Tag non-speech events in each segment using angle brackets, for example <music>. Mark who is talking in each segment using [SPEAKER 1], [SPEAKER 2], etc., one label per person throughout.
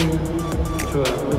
[SPEAKER 1] 어때요?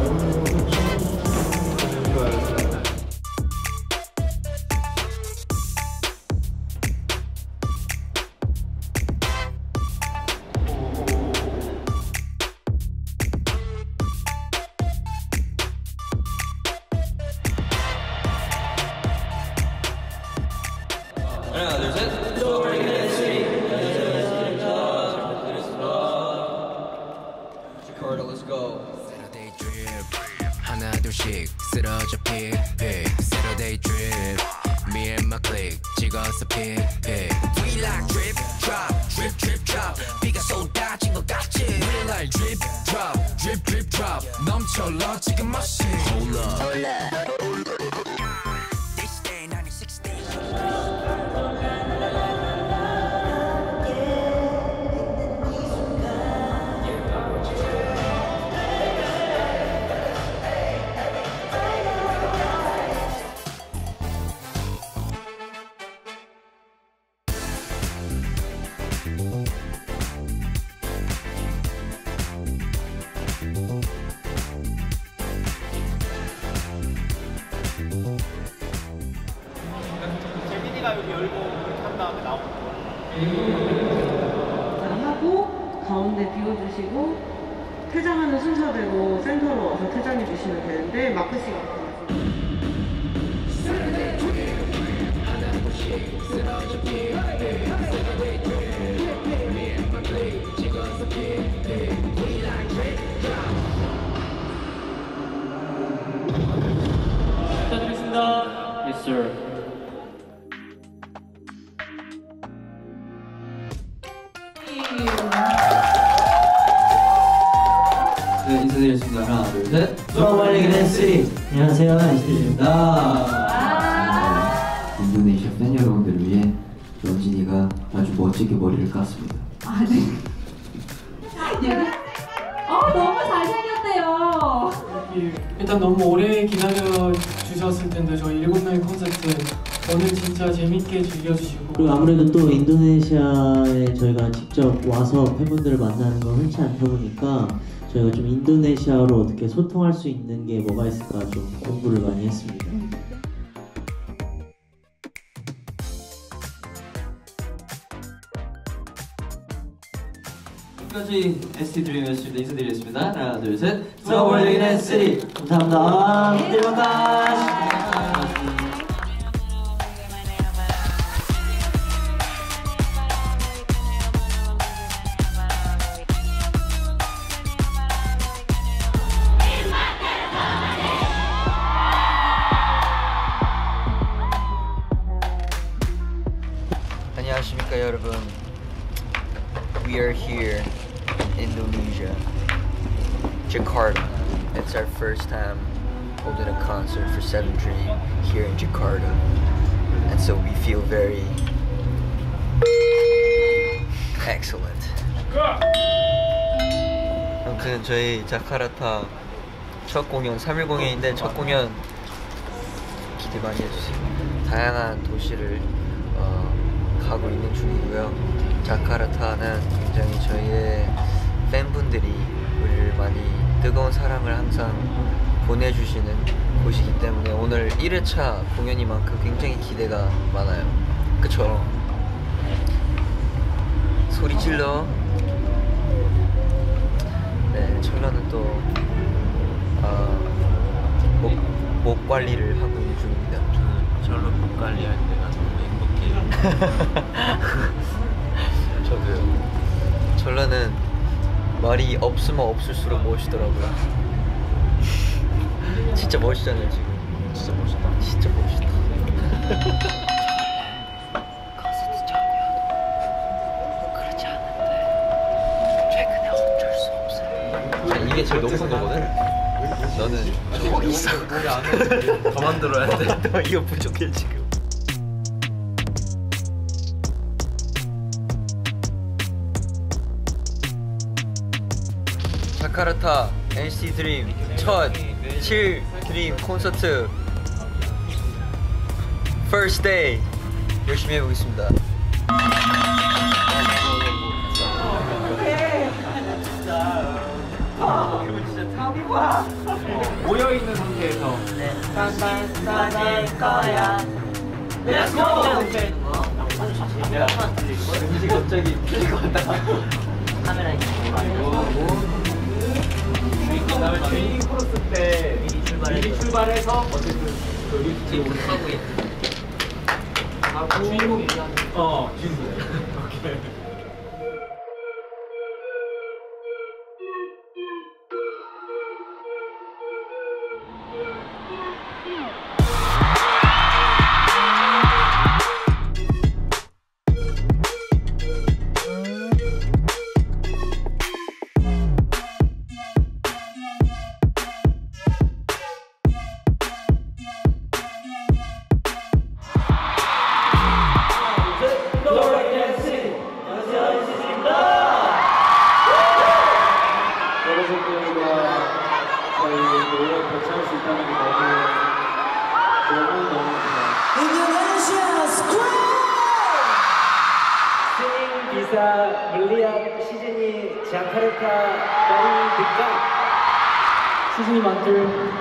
[SPEAKER 2] 하고
[SPEAKER 1] 가운데 비워주시고 퇴장하는 순서대로 센터로 와서 퇴장해 주시면 되는데 마크 씨가
[SPEAKER 2] 부탁드리겠습니다. Yes, sir. 일단 너무 오래 기다려 주셨을 텐데 저희 일곱 명의 콘서트 오늘 진짜 재밌게 즐겨주시고.
[SPEAKER 3] 그리고 아무래도 또 인도네시아에 저희가 직접 와서 팬분들을 만나는 건 흔치 않다 보니까 저희가 좀 인도네시아로 어떻게 소통할 수 있는 게 뭐가 있을까 좀 공부를 많이 했습니다.
[SPEAKER 4] 지금까지 ST 드림이었습니다. 인사드리겠습니다. 하나, 둘, 셋.
[SPEAKER 5] 소머리 그랜스 감사합니다 들어가
[SPEAKER 4] 안녕하십니까 자카르타 첫 공연 3일 공연인데 첫 공연 기대 많이 해주세요. 다양한 도시를 어, 가고 있는 중이고요. 자카르타는 굉장히 저희의 팬분들이 우리를 많이 뜨거운 사랑을 항상 보내주시는 곳이기 때문에 오늘 1회차 공연이만큼 굉장히 기대가 많아요. 그쵸? 소리 질러. 네, 철러는 또 어, 목, 목 관리를 하고 있는 중입니다.
[SPEAKER 3] 저로 목 관리할 때가 너무 행복해요. <laughs>
[SPEAKER 4] 저도요. 철러는 말이 없으면 없을수록 멋있더라고요. <laughs> 진짜 멋있잖아요 지금. 진짜 멋있다. 진짜 멋있다. <laughs> 이게 제일 높은 거거든. 너는 저 이상 더 만들어야 돼. <laughs> 너 이거 부족해 지금. 자카르타 NCT 드림 첫 7 드림 콘서트 First day 열심히 해보겠습니다.
[SPEAKER 6] 모여 있는 상태에서. Let's go. 야, 음식 갑자기 풀릴 것 같다. 카메라 그다음에 트레이닝 코러스 때 미리 출발해서 어쨌든 지금 하고 있는. 하고 주인공 얘기하는. 어, 주인공. <laughs> 오케이.
[SPEAKER 7] 시즌이
[SPEAKER 8] 만들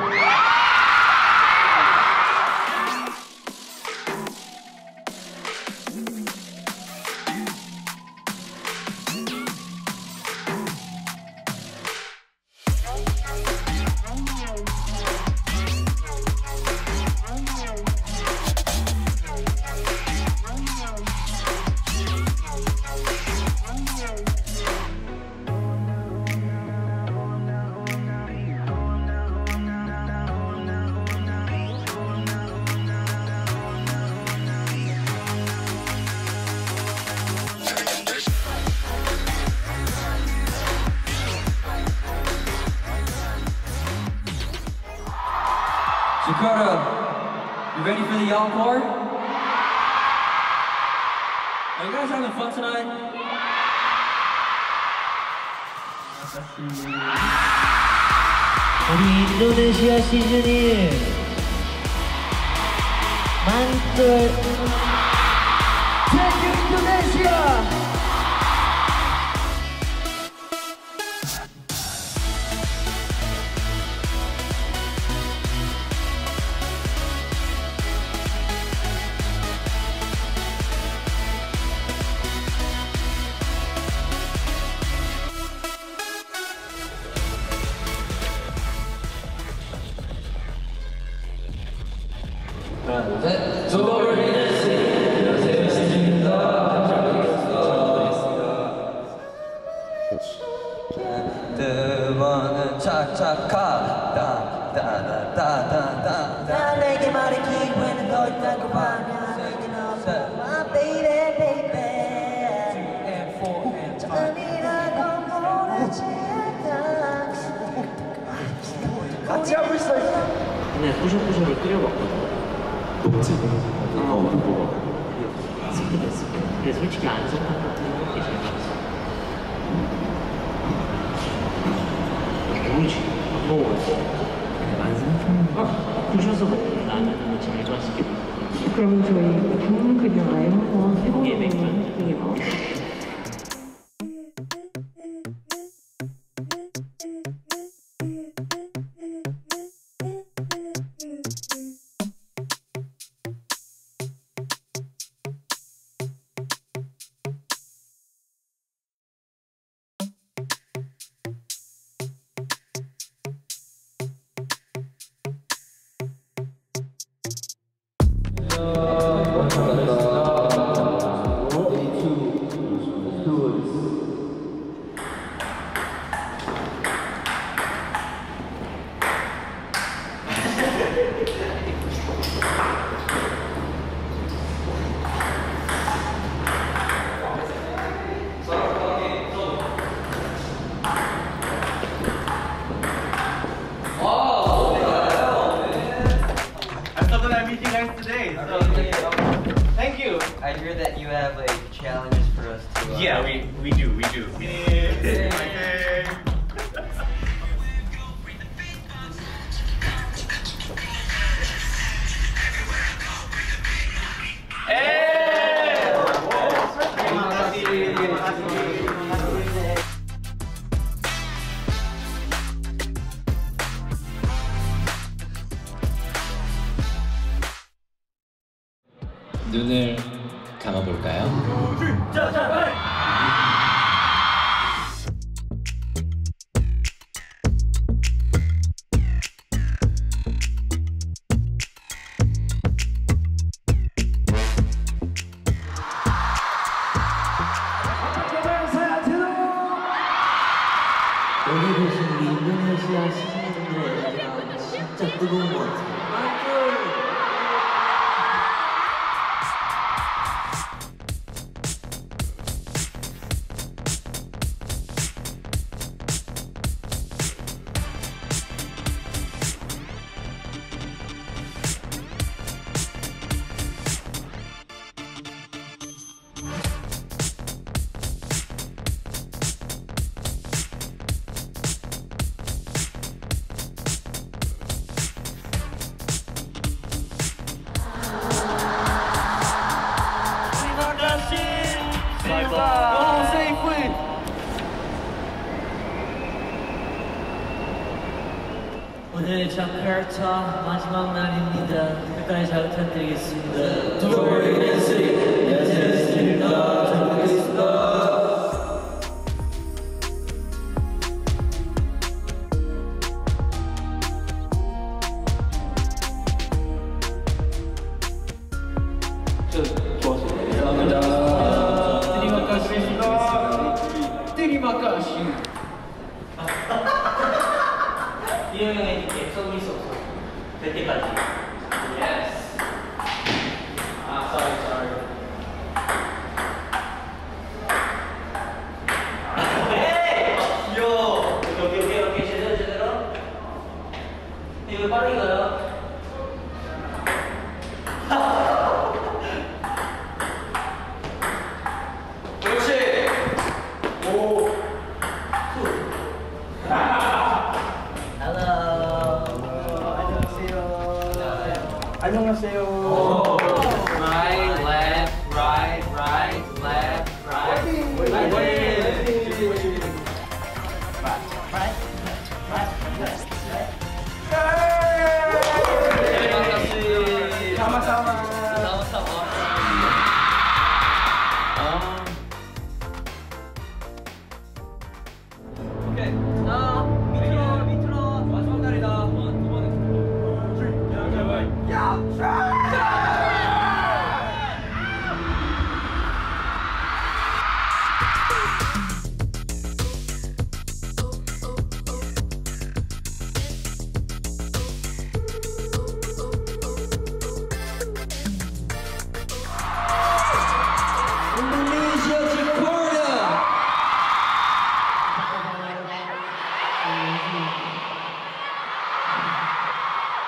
[SPEAKER 7] 우리 인도네시아 시즌이 만들
[SPEAKER 3] 근데 솔직히 같은 게 제일 맛있어. 모르지. 안 먹어봤어. 안성탕? 아, 부셔서 먹는 라면은 제일 맛있게.
[SPEAKER 9] 그럼 저희 한번 해보는
[SPEAKER 3] 이게 맥주.
[SPEAKER 9] 이게
[SPEAKER 4] hear that you have like challenges for us to. Uh,
[SPEAKER 6] Yeah, we we do we do.
[SPEAKER 7] 눈을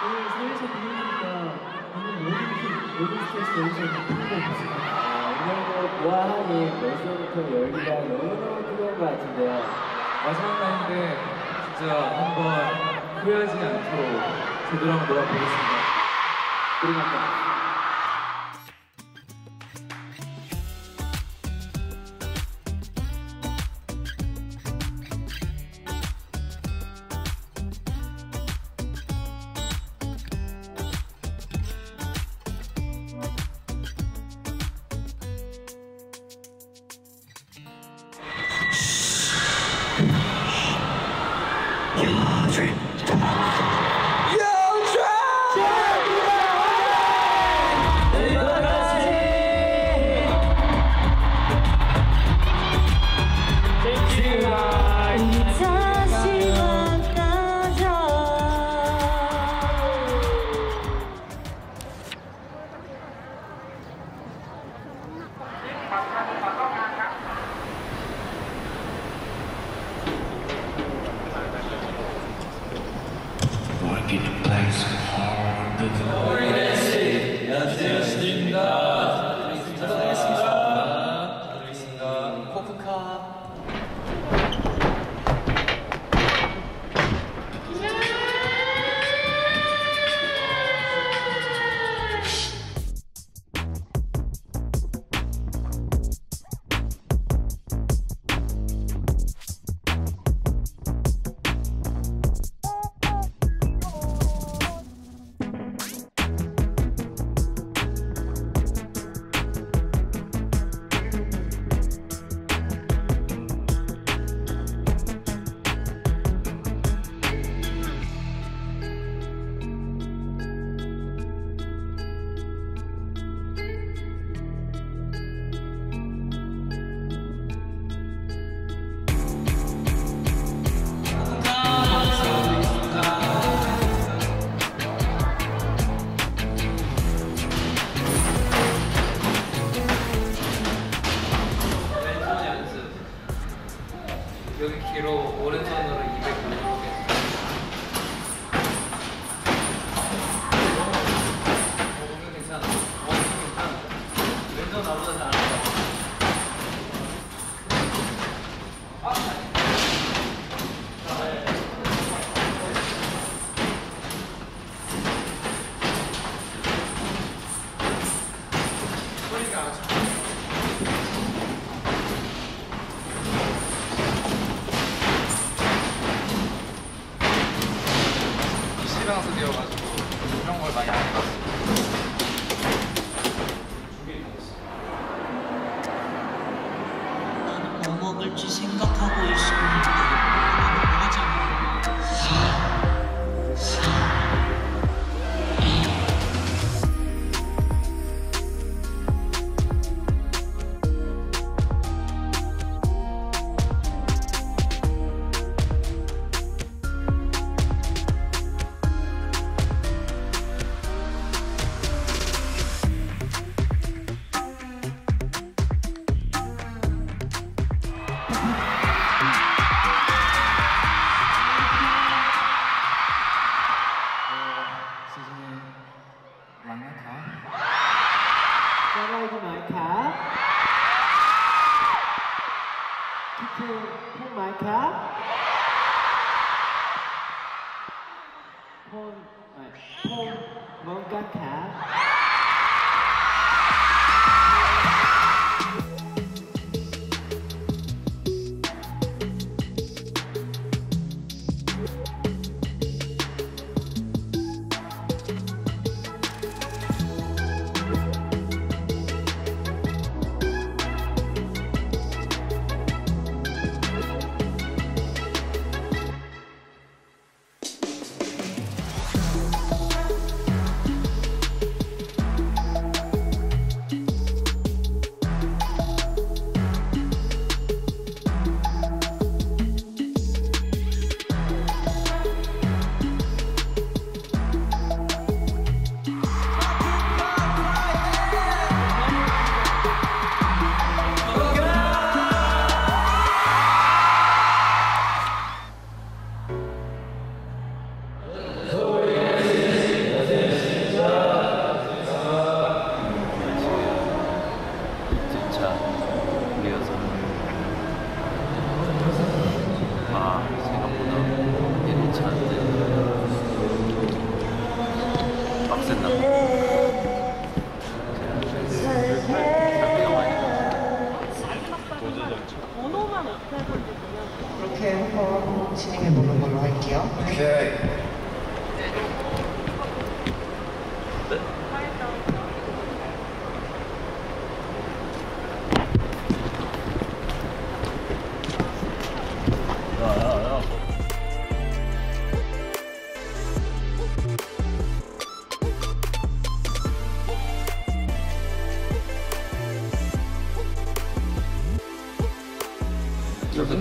[SPEAKER 10] 오늘
[SPEAKER 11] 사회에서 보니까 오늘 모든 모든 스트레스 여기서 다 풀고 있어요.
[SPEAKER 12] 오늘도 보아하니 벌써부터 열기가 너무너무 뜨거운 것 같은데요. 마지막 날인데 진짜 한번 후회하지 않도록 제대로 한번 놀아보겠습니다. 우리 간다.
[SPEAKER 10] Yo,
[SPEAKER 13] be
[SPEAKER 6] the place of glory.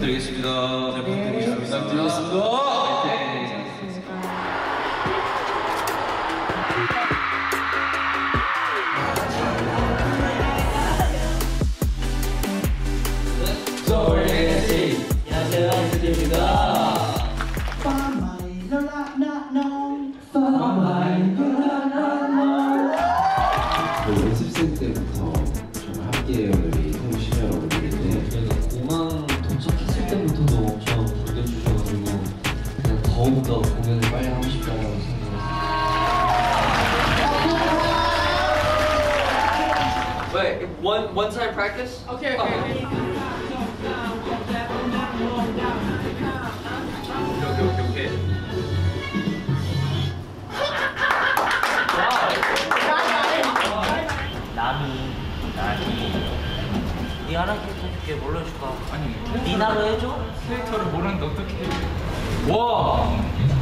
[SPEAKER 6] 부탁드리겠습니다. 잘 부탁드리겠습니다.
[SPEAKER 3] 안녕하세요
[SPEAKER 7] one one time practice?
[SPEAKER 14] Okay, okay.
[SPEAKER 7] Okay, okay, okay.
[SPEAKER 3] 나미 나미 니 하나 해줄게 뭘로 해줄까? 아니 니나로 해줘?
[SPEAKER 12] 캐릭터를 모르는데 어떻게 해? 와!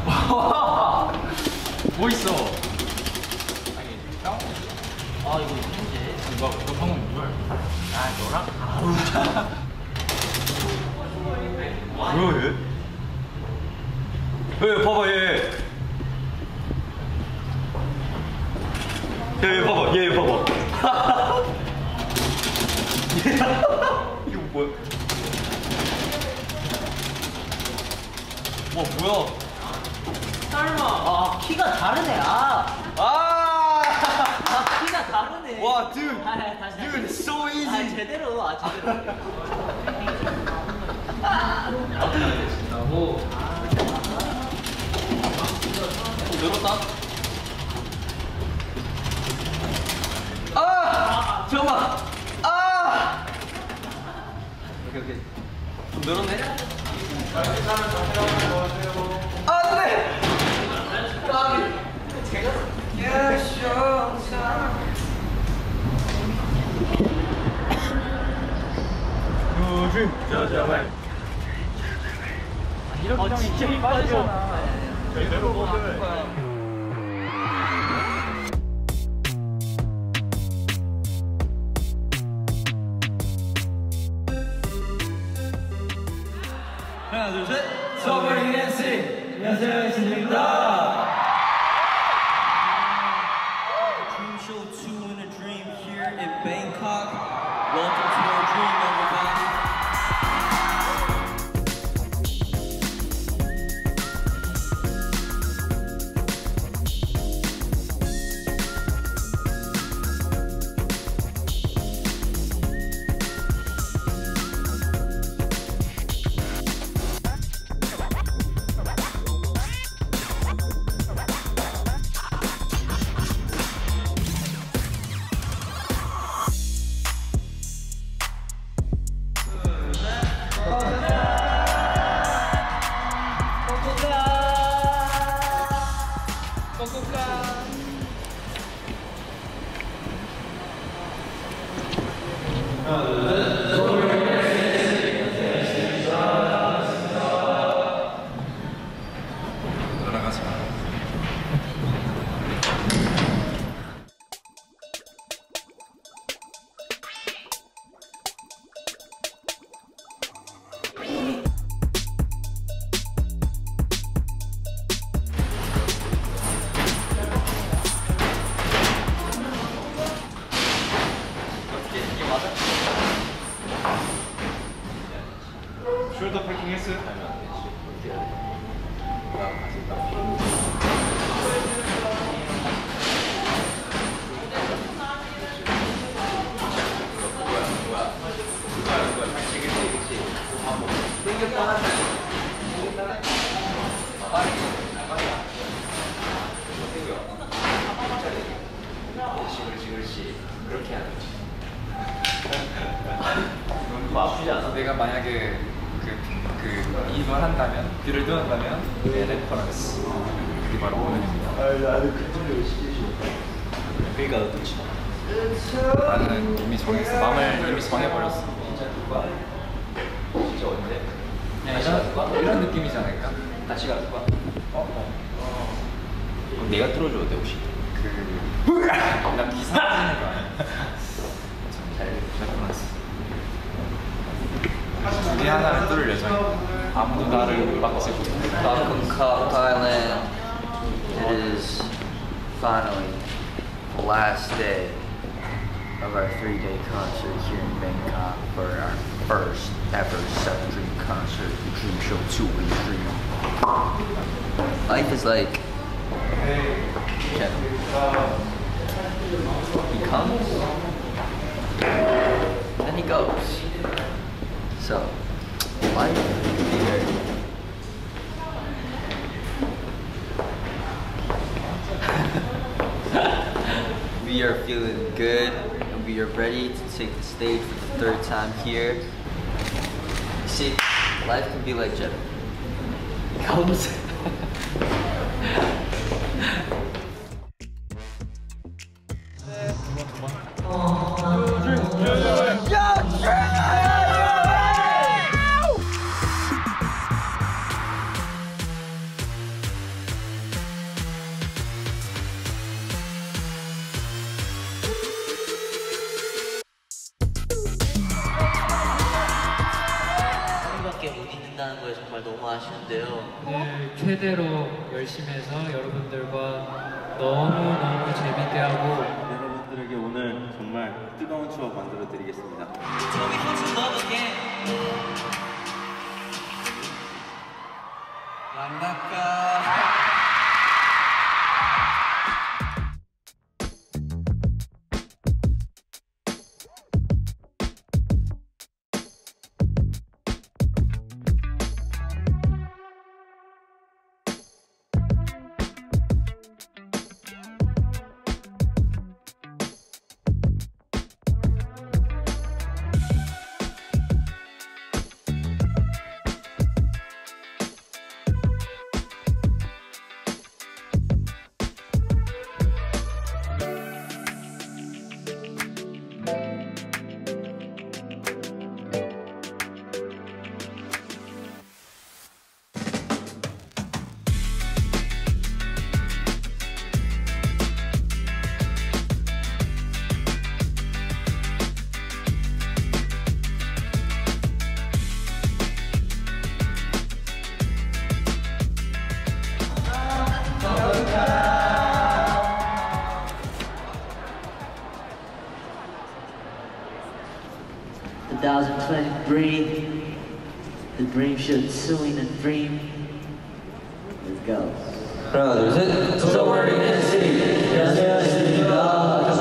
[SPEAKER 12] 와! 뭐 있어? 아니, 형?
[SPEAKER 3] 아 이거 문제
[SPEAKER 12] 이거, 너 방금?
[SPEAKER 3] 아 너랑 아우
[SPEAKER 6] 뭐야 얘? 왜 봐봐 얘. 얘, 얘 봐봐 얘 봐봐. 얘 <laughs> 이거 뭐야?
[SPEAKER 7] 와 뭐야?
[SPEAKER 12] 설마. 아 키가 다르네. 아.
[SPEAKER 7] 아!
[SPEAKER 12] 아 다르네.
[SPEAKER 7] 와, dude.
[SPEAKER 12] 아, 다시, 다시.
[SPEAKER 7] Dude, it's so easy.
[SPEAKER 12] 아 제대로 아 제대로.
[SPEAKER 3] 나고
[SPEAKER 7] 늘었다. 아! 잠깐만. 아! 오케이 오케이. 좀 늘었네. 안돼. 까비. 제가 야쇼 요즘 자자말. 이런 표정이 진짜 빠지잖아. 제대로 먹어야. 하나 둘셋. 서버링 댄스. 안녕하세요. 신입니다.
[SPEAKER 12] Dream Show 2 in a Dream here in Bangkok. Welcome to 吃 finally the last day of our three-day concert here in Bangkok for our first ever Seven Dream concert, the Dream Show 2 in Dream. Life is like he comes, then he goes. So, life here. We are feeling good and we are ready to take the stage for the third time here. See, life can be like. He <laughs> comes.
[SPEAKER 2] 열심히 해서 여러분들과 너무너무 재밌게 하고
[SPEAKER 9] 여러분들에게 오늘 정말 뜨거운 추억 만들어 드리겠습니다.
[SPEAKER 3] 2020 dream. The dream should soon and dream. Let's go.
[SPEAKER 7] 하나 둘셋 To the world in the city 안녕하세요 신입니다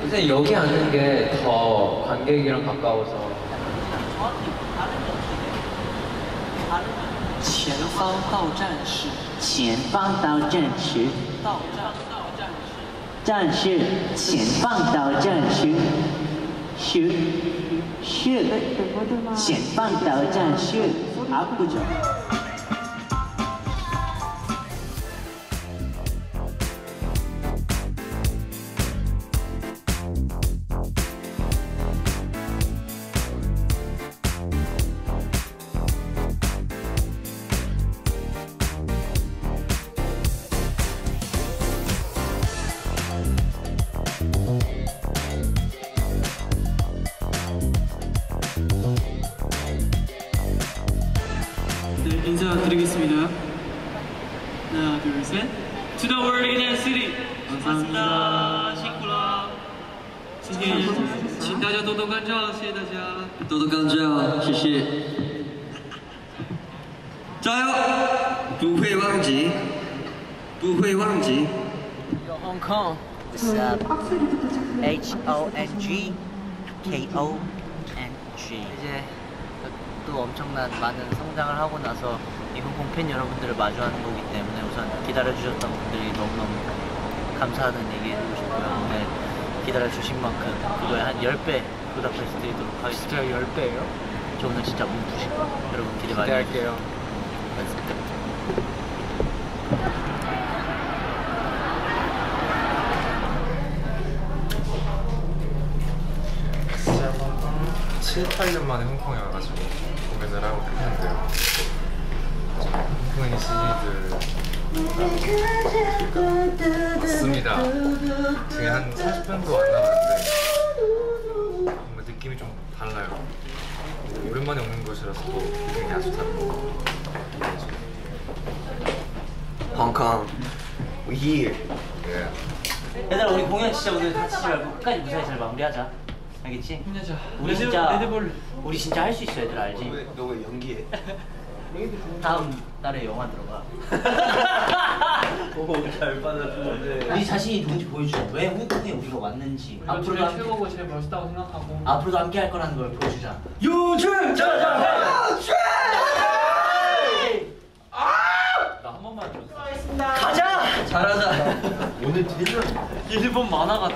[SPEAKER 4] 선생님 여기 앉는 게 더 관객이랑 가까워서
[SPEAKER 3] 前方到站时，前方到站时， 战士前方到战士，学学前方到战士，阿不
[SPEAKER 2] 准。 인사드리겠습니다. 하나, 둘, 셋. To the world in the city. 감사합니다.辛苦了. 今天请大家多多关照，谢谢大家。
[SPEAKER 7] 多多关照谢谢加油不会忘记不会忘记
[SPEAKER 3] Hong Kong. It's uh, H O N G K O N G. 이제 또 엄청난 많은 성장을 하고 나서 일본 팬 여러분들을 마주하는 거기 때문에 우선 기다려주셨던 분들이 너무너무 감사하는 얘기 해주고 싶고요. 네, 기다려주신 만큼 그거에 한 10배 보답해서 드리도록 하겠습니다. 진짜 10배예요? 저 오늘 진짜 몸푸실 여러분 기대 많이
[SPEAKER 4] 기대할게요.
[SPEAKER 3] 해주세요.
[SPEAKER 12] 7, 8년 만에 홍콩에 와가지고 공연을 하고 했는데요. 시리즈 맞습니다. 지금 한 40편도 안 남았는데 뭔가 느낌이 좀 달라요. 오랜만에 오는 곳이라서 또
[SPEAKER 7] Kong we here
[SPEAKER 12] 예.
[SPEAKER 3] 얘들아 우리 공연 진짜 오늘 다치지 말고 끝까지 무사히 잘 마무리하자 알겠지?
[SPEAKER 2] 힘내자.
[SPEAKER 3] 우리 진짜. 우리 진짜 할 수 있어 얘들 알지?
[SPEAKER 7] 너왜 연기해? <laughs>
[SPEAKER 3] 다음 달에 영화 들어가. <laughs>
[SPEAKER 7] 오잘 받아주는데.
[SPEAKER 3] 우리 자신이 누군지 보여주자 왜 홍콩에 우리가 왔는지.
[SPEAKER 2] 앞으로
[SPEAKER 3] 앞으로도
[SPEAKER 2] 제일
[SPEAKER 3] 함께,
[SPEAKER 2] 최고고 제일 멋있다고 생각하고.
[SPEAKER 3] 앞으로도 함께 할 거라는 걸 보여주자.
[SPEAKER 7] 요즘 짜장면
[SPEAKER 2] 나한 번만 줘.
[SPEAKER 3] 가자!
[SPEAKER 7] 잘하자.
[SPEAKER 12] 오늘 되게
[SPEAKER 2] 일본 만화 같아.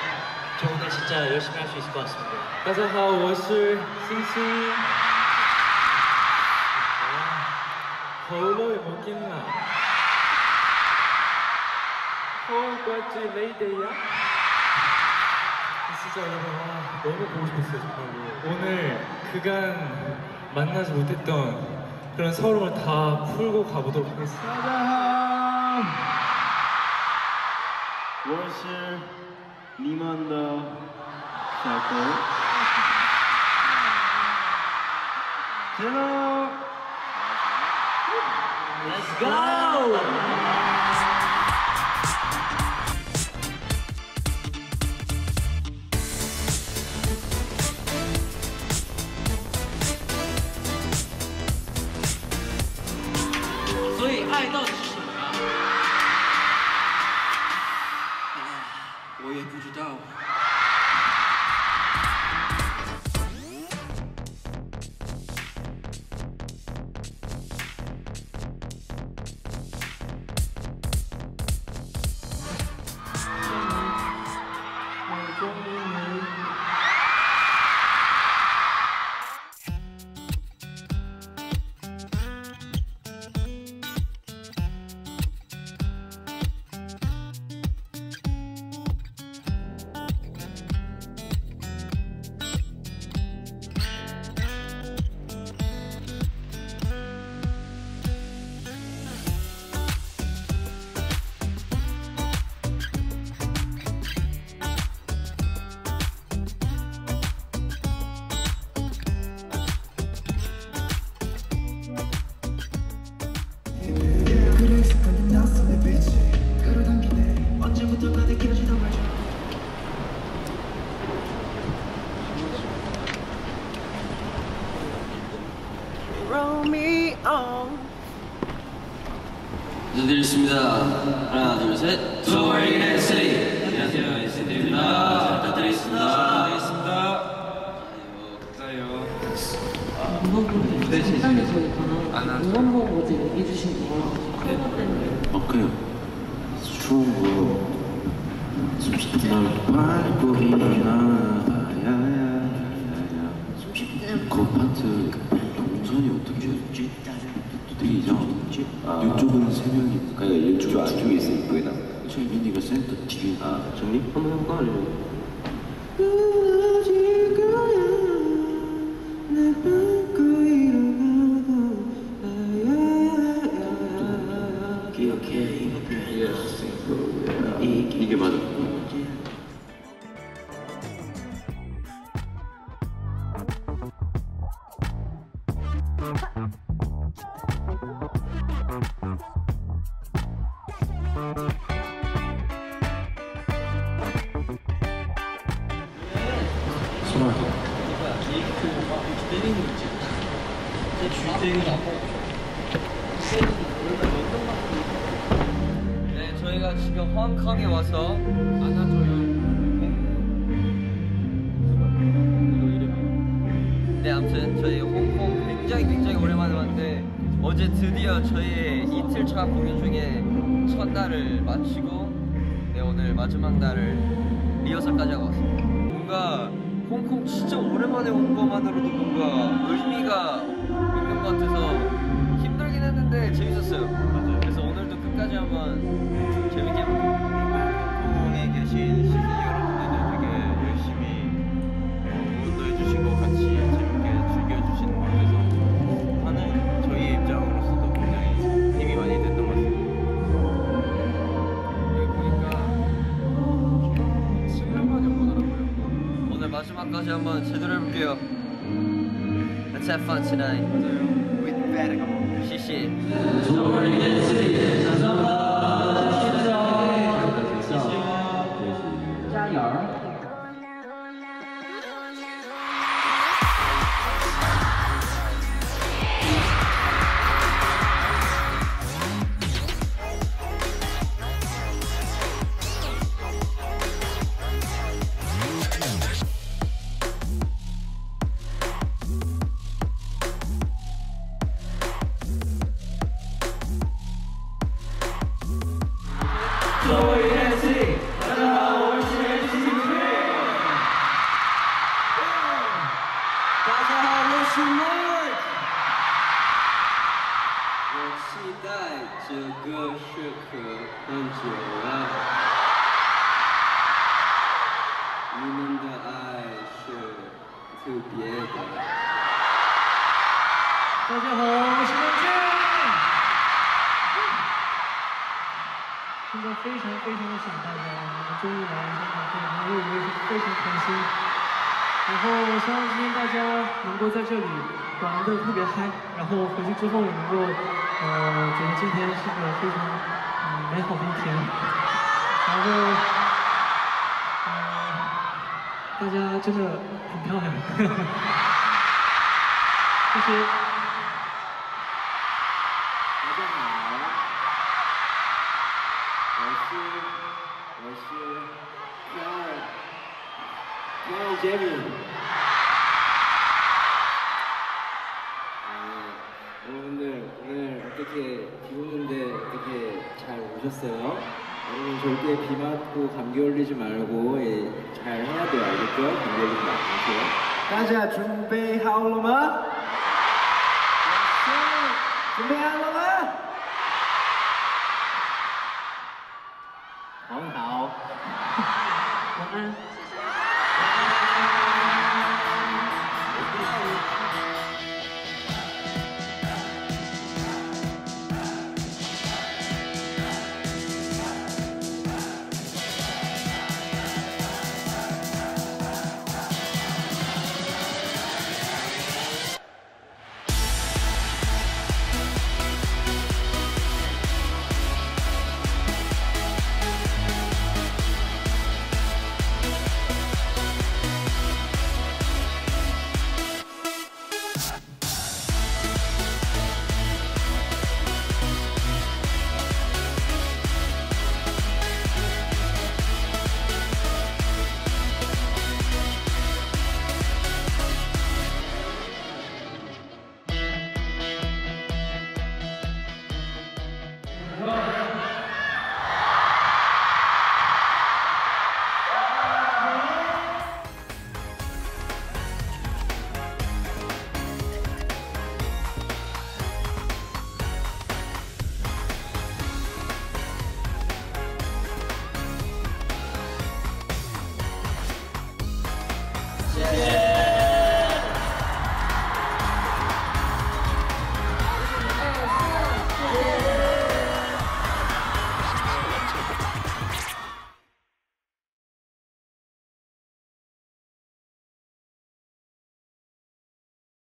[SPEAKER 3] 진짜 열심히 할 수 있을 것 같습니다.
[SPEAKER 12] 大家好，我是星星。好耐冇見啦，好掛住你哋啊！ 진짜 여러분 와, 너무 보고 싶었어요 정말로. 오늘 그간 만나지 못했던 그런 서러움을 다 풀고 가보도록 하겠습니다.
[SPEAKER 6] 大家好，我是 niemand daarvoor. Hello.
[SPEAKER 3] Let's go.
[SPEAKER 11] Oh, 인사드리겠습니다. 하나, 둘, 셋. 투어링 NCT. 안녕하세요, NCT입니다. 잘 부탁드리겠습니다. 감사해요.
[SPEAKER 15] 이번 분들 진상에 저희가 응원 보고 어제 얘기해 주신 거 코로나 때문에
[SPEAKER 5] 어 그래요 추운 거 숨쉬지 날 밟고 일어나 야야야야 그 파트 동선이 어떻게 였지? 되게 이상하던지 이쪽은 세 명이 그러니까 이쪽 안쪽에 있으니까 보이나? 재민이가 센터 뒤에 아 정리? 한번 해볼까? 아니면
[SPEAKER 7] 네, 저희가 지금 홍콩에 와서 안아줘요. 네, 아무튼 저희 홍콩 굉장히 굉장히 오랜만에 왔는데 어제 드디어 저희 이틀차 공연 중에 첫날을 마치고 네, 오늘 마지막 날을 리허설까지 하고 왔습니다. 뭔가 홍콩 진짜 오랜만에 온 것만으로도 뭔가 의미가 있는 것 같아서 힘들긴 했는데 재밌었어요. 맞아요. 그래서 오늘도 끝까지 한번 재밌게 해볼게요. 홍콩에 계신 시즌 한번 제대로 해볼게요. Let's have fun tonight. With Vertigo. 시시.
[SPEAKER 11] 呃，觉得今天是个非常嗯美好的一天。然后，呃，大家真的很漂亮，谢谢。
[SPEAKER 6] 절대 비 맞고 감기 걸리지 말고 예, 잘 해야 돼요 알겠죠? 감기 걸리지 마세요. 다자 준비하오了吗? 준비하오了吗?很好。
[SPEAKER 11] 晚安。 <laughs>